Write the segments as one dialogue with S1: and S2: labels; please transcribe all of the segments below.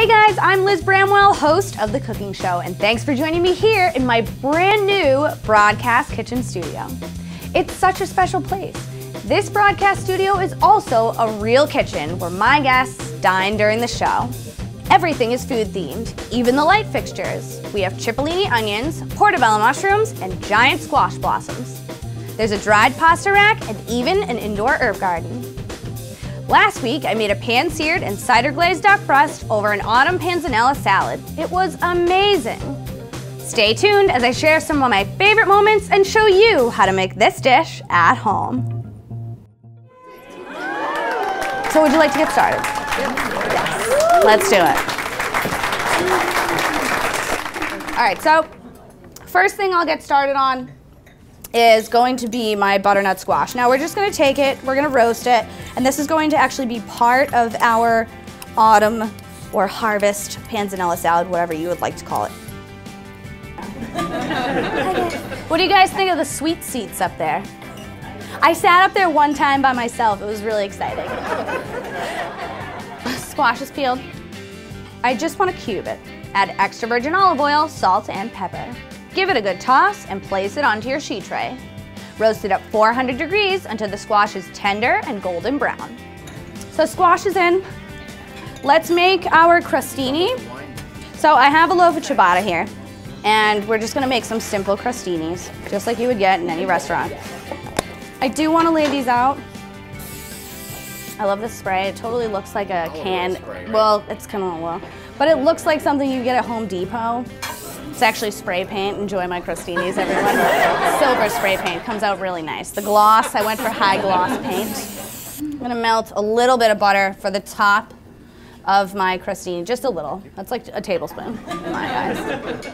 S1: Hey guys, I'm Liz Bramwell, host of The Cooking Show, and thanks for joining me here in my brand new broadcast kitchen studio. It's such a special place. This broadcast studio is also a real kitchen where my guests dine during the show. Everything is food themed, even the light fixtures. We have cipollini onions, portobello mushrooms, and giant squash blossoms. There's a dried pasta rack and even an indoor herb garden. Last week, I made a pan-seared and cider glazed duck breast over an autumn panzanella salad. It was amazing. Stay tuned as I share some of my favorite moments and show you how to make this dish at home. So would you like to get started? Yes. Let's do it. All right, so first thing I'll get started on is going to be my butternut squash. Now we're just gonna take it, we're gonna roast it, and this is going to actually be part of our autumn or harvest panzanella salad, whatever you would like to call it. what do you guys think of the sweet seats up there? I sat up there one time by myself. It was really exciting. Squash is peeled. I just want to cube it. Add extra virgin olive oil, salt, and pepper. Give it a good toss and place it onto your sheet tray. Roast it at 400 degrees until the squash is tender and golden brown. So squash is in. Let's make our crostini. So I have a loaf of ciabatta here, and we're just gonna make some simple crostinis, just like you would get in any restaurant. I do wanna lay these out. I love this spray. It totally looks like a can. Well, it's kind of low, but it looks like something you get at Home Depot. It's actually spray paint. Enjoy my crostinis, everyone. Silver spray paint comes out really nice. The gloss, I went for high gloss paint. I'm gonna melt a little bit of butter for the top of my crostini, just a little. That's like a tablespoon in my eyes.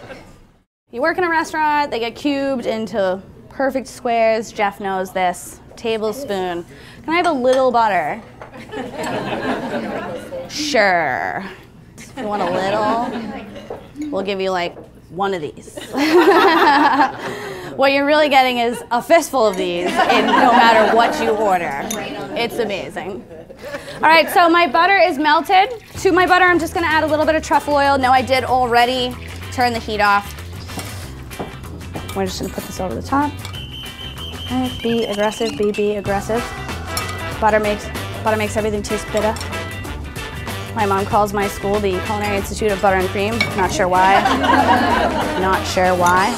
S1: You work in a restaurant, they get cubed into perfect squares. Jeff knows this. Tablespoon. Can I have a little butter? sure. If you want a little, we'll give you like one of these. what you're really getting is a fistful of these in no matter what you order. It's amazing. All right, so my butter is melted. To my butter, I'm just gonna add a little bit of truffle oil. No, I did already turn the heat off. We're just gonna put this over the top. Be aggressive, be, be aggressive. Butter makes, butter makes everything taste bitter. My mom calls my school the Culinary Institute of Butter and Cream. Not sure why. Not sure why.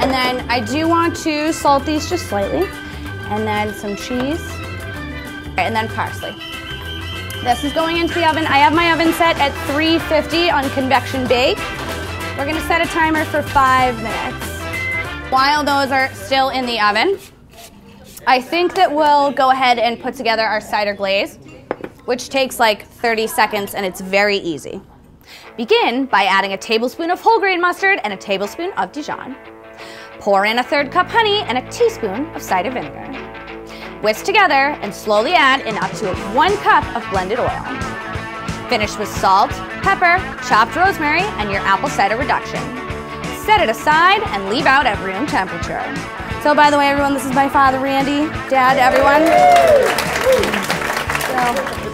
S1: And then I do want to salt these just slightly. And then some cheese. And then parsley. This is going into the oven. I have my oven set at 350 on convection bake. We're gonna set a timer for five minutes. While those are still in the oven, I think that we'll go ahead and put together our cider glaze which takes like 30 seconds and it's very easy. Begin by adding a tablespoon of whole grain mustard and a tablespoon of Dijon. Pour in a third cup honey and a teaspoon of cider vinegar. Whisk together and slowly add in up to one cup of blended oil. Finish with salt, pepper, chopped rosemary, and your apple cider reduction. Set it aside and leave out at room temperature. So by the way, everyone, this is my father, Randy, dad, everyone. So,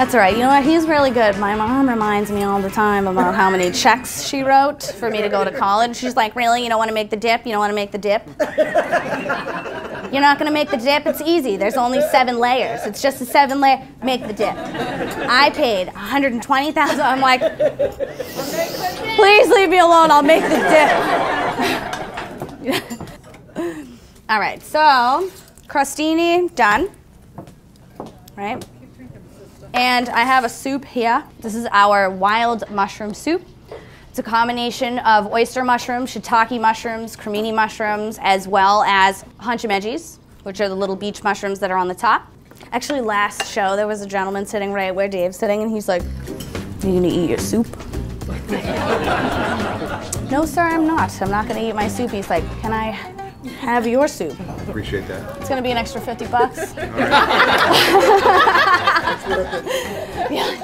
S1: that's all right. You know what? He's really good. My mom reminds me all the time about how many checks she wrote for me to go to college. She's like, Really? You don't want to make the dip? You don't want to make the dip? You're not going to make the dip? It's easy. There's only seven layers. It's just a seven layer. Make the dip. I paid 120000 I'm like, Please leave me alone. I'll make the dip. all right. So, crostini done. Right? And I have a soup here. This is our wild mushroom soup. It's a combination of oyster mushrooms, shiitake mushrooms, cremini mushrooms, as well as honshimejis, which are the little beech mushrooms that are on the top. Actually, last show, there was a gentleman sitting right where Dave's sitting, and he's like, Are you gonna eat your soup? no, sir, I'm not. I'm not gonna eat my soup. He's like, Can I have your soup.
S2: Appreciate that.
S1: It's gonna be an extra 50 bucks. yeah.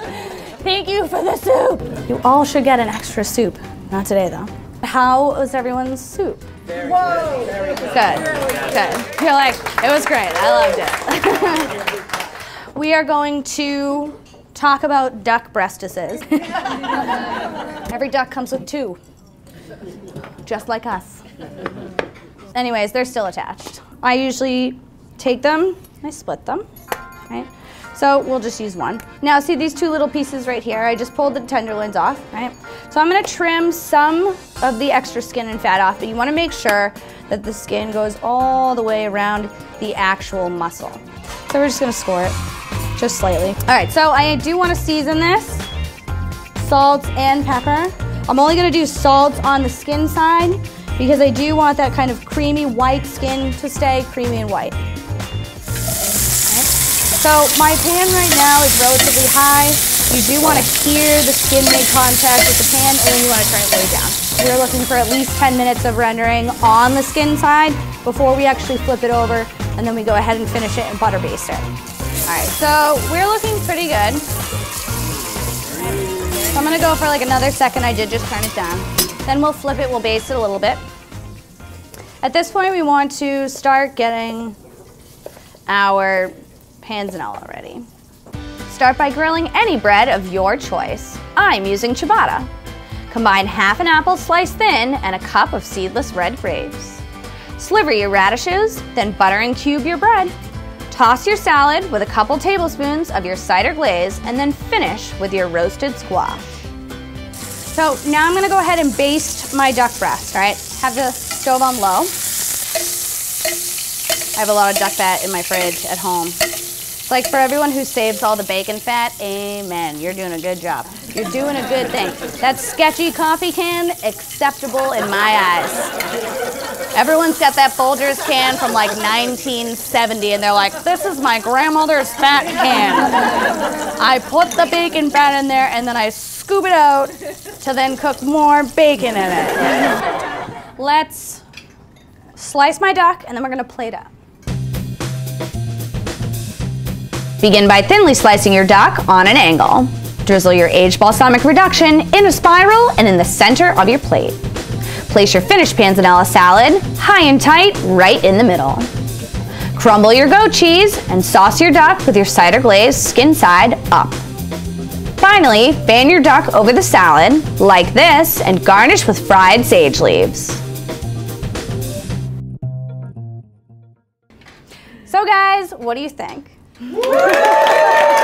S1: Thank you for the soup. You all should get an extra soup. Not today though. How was everyone's soup?
S2: Very Whoa. Good. Very
S1: good. Good. Good. You're like, it was great. I loved it. we are going to talk about duck breastises. Every duck comes with two, just like us. Anyways, they're still attached. I usually take them, I split them, right? So we'll just use one. Now see these two little pieces right here? I just pulled the tenderloins off, right? So I'm gonna trim some of the extra skin and fat off, but you wanna make sure that the skin goes all the way around the actual muscle. So we're just gonna score it, just slightly. All right, so I do wanna season this, salt and pepper. I'm only gonna do salt on the skin side because I do want that kind of creamy white skin to stay creamy and white. So my pan right now is relatively high. You do want to hear the skin make contact with the pan and then you want to turn it way down. We're looking for at least 10 minutes of rendering on the skin side before we actually flip it over and then we go ahead and finish it and butter baste it. All right, so we're looking pretty good. So I'm gonna go for like another second. I did just turn it down. Then we'll flip it, we'll baste it a little bit. At this point, we want to start getting our panzanella already. Start by grilling any bread of your choice. I'm using ciabatta. Combine half an apple sliced thin and a cup of seedless red grapes. Sliver your radishes, then butter and cube your bread. Toss your salad with a couple tablespoons of your cider glaze and then finish with your roasted squash. So now I'm gonna go ahead and baste my duck breast, all right? Have the stove on low. I have a lot of duck fat in my fridge at home. Like for everyone who saves all the bacon fat, amen. You're doing a good job. You're doing a good thing. That sketchy coffee can, acceptable in my eyes. Everyone's got that Folgers can from like 1970 and they're like, this is my grandmother's fat can. I put the bacon fat in there and then I scoop it out to then cook more bacon in it. Let's slice my duck and then we're gonna plate up. Begin by thinly slicing your duck on an angle. Drizzle your aged balsamic reduction in a spiral and in the center of your plate. Place your finished panzanella salad, high and tight, right in the middle. Crumble your goat cheese and sauce your duck with your cider glaze skin side up. Finally, fan your duck over the salad, like this, and garnish with fried sage leaves. So guys, what do you think? Woo!